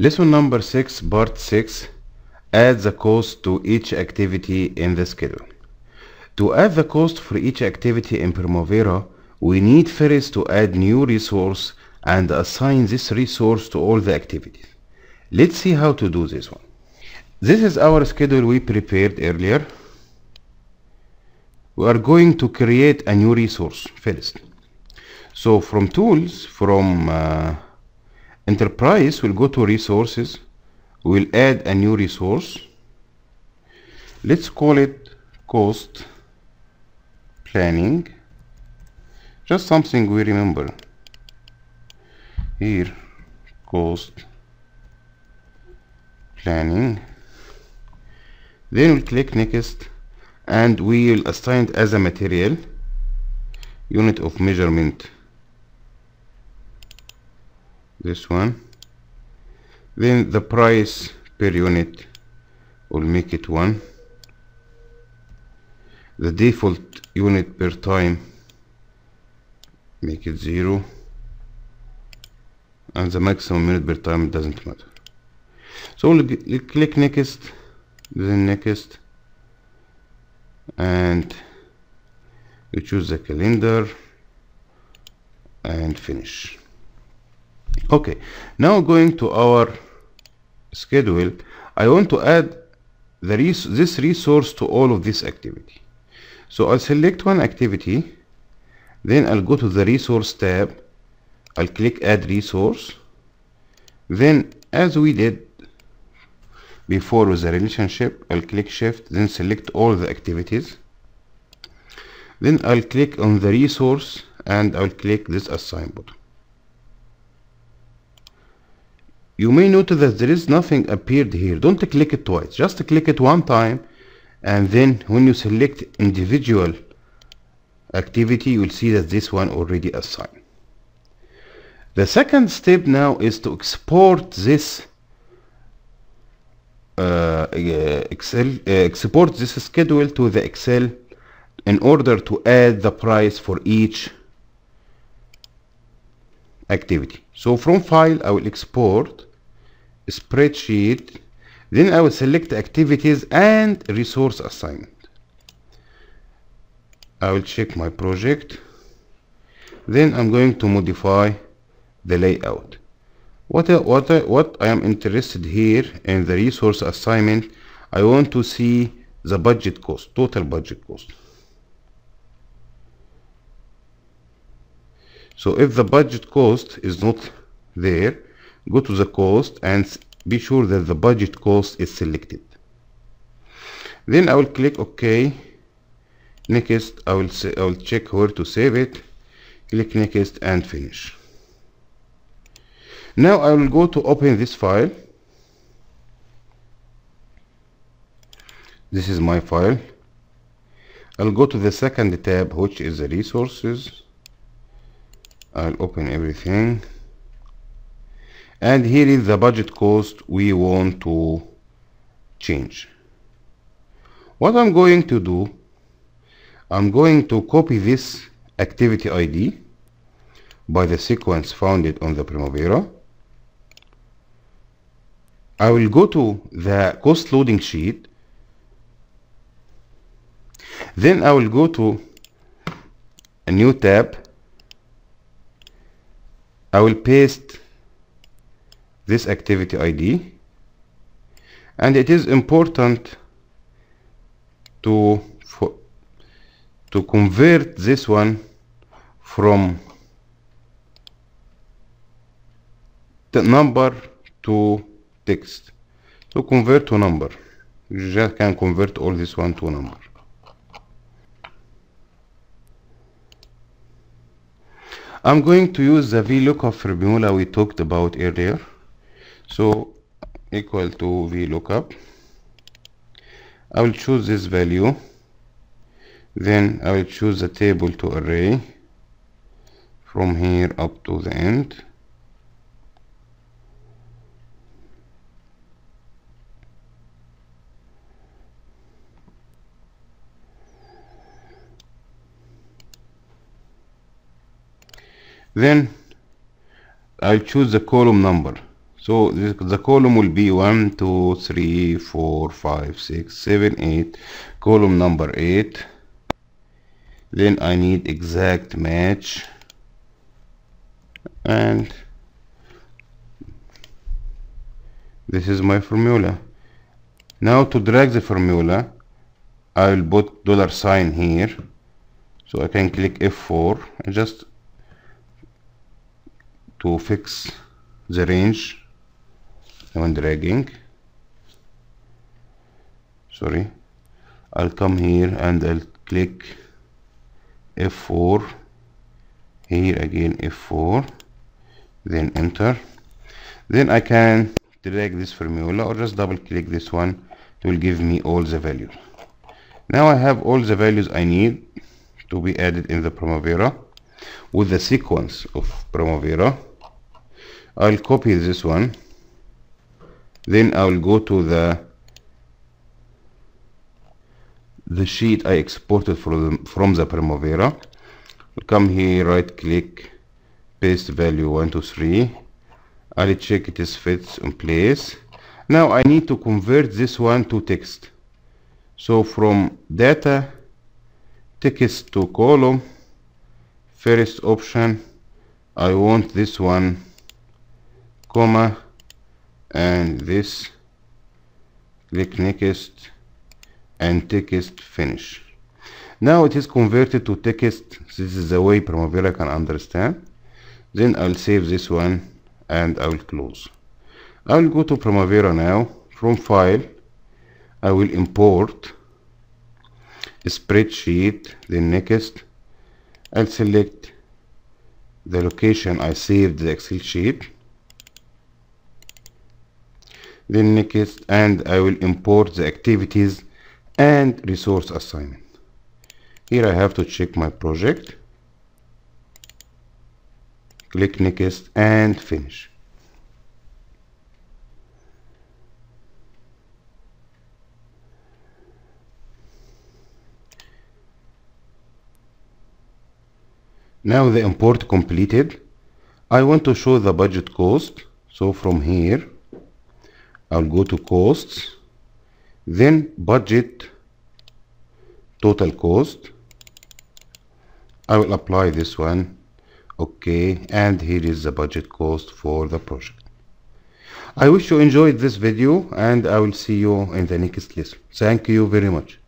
Lesson number 6, part 6 Add the cost to each activity in the schedule. To add the cost for each activity in Primavera, we need first to add new resource and assign this resource to all the activities. Let's see how to do this one. This is our schedule we prepared earlier. We are going to create a new resource first. So from tools, from uh, enterprise, we'll go to resources. We'll add a new resource. Let's call it cost planning. Just something we remember. Here, cost planning. Then we'll click next and we will assign it as a material unit of measurement this one. Then the price per unit will make it one. The default unit per time make it zero. And the maximum unit per time doesn't matter. So we'll click next then next. And we choose the calendar and finish okay now going to our schedule I want to add the res this resource to all of this activity. So I'll select one activity then I'll go to the resource tab I'll click add resource. Then as we did before with the relationship I'll click shift then select all the activities. Then I'll click on the resource and I'll click this assign button you may notice that there is nothing appeared here. Don't click it twice. Just click it one time and then when you select individual activity you will see that this one already assigned. The second step now is to export this uh, Excel uh, export this schedule to the Excel in order to add the price for each activity. So from file I will export spreadsheet then I will select activities and resource assignment I will check my project. Then I'm going to modify the layout. What I, what I, what I am interested here in the resource assignment I want to see the budget cost total budget cost. So if the budget cost is not there go to the cost and be sure that the budget cost is selected. Then I will click OK. Next I will say I will check where to save it. Click next and finish. Now I will go to open this file. This is my file. I'll go to the second tab which is the resources. I'll open everything and here is the budget cost we want to change. What I'm going to do I'm going to copy this activity ID by the sequence founded on the Primavera. I will go to the cost loading sheet. Then I will go to a new tab. I will paste this activity ID and it is important to for, to convert this one from the number to text. To convert to number. You just can convert all this one to number. I'm going to use the VLOOKUP formula we talked about earlier so equal to VLOOKUP I will choose this value. Then I will choose the table to array from here up to the end. Then I'll choose the column number so this, the column will be 1 2 3 4 5 6 7 8 column number 8 then I need exact match. And this is my formula. Now to drag the formula I will put dollar sign here. So I can click F4 and just to fix the range when dragging. Sorry. I'll come here and I'll click F4 here again F4 then enter. Then I can drag this formula or just double click this one. It will give me all the values now I have all the values I need to be added in the Primavera with the sequence of Primavera I'll copy this one then I will go to the the sheet I exported from from the Primavera. Will come here right click paste value 1 to 3 I'll check it is fits in place. Now I need to convert this one to text. So from data text to column first option I want this one comma and this click next and text finish. Now it is converted to text this is the way Primavera can understand. Then I'll save this one and I will close. I will go to Primavera now. From file I will import spreadsheet then next. I'll select the location I saved the Excel sheet then next and I will import the activities and resource assignment. Here I have to check my project. Click next and finish. Now the import completed. I want to show the budget cost. So from here I'll go to costs then budget total cost. I will apply this one okay and here is the budget cost for the project. I wish you enjoyed this video and I will see you in the next lesson. Thank you very much